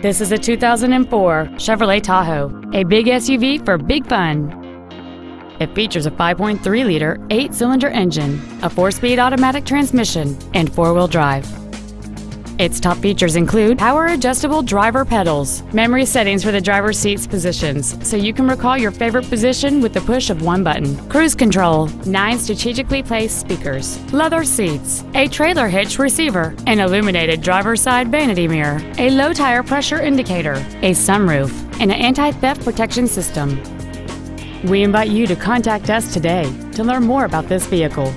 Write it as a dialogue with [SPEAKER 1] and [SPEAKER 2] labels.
[SPEAKER 1] This is a 2004 Chevrolet Tahoe, a big SUV for big fun. It features a 5.3-liter, eight-cylinder engine, a four-speed automatic transmission, and four-wheel drive. Its top features include power adjustable driver pedals, memory settings for the driver's seat's positions, so you can recall your favorite position with the push of one button, cruise control, nine strategically placed speakers, leather seats, a trailer hitch receiver, an illuminated driver's side vanity mirror, a low tire pressure indicator, a sunroof, and an anti-theft protection system. We invite you to contact us today to learn more about this vehicle.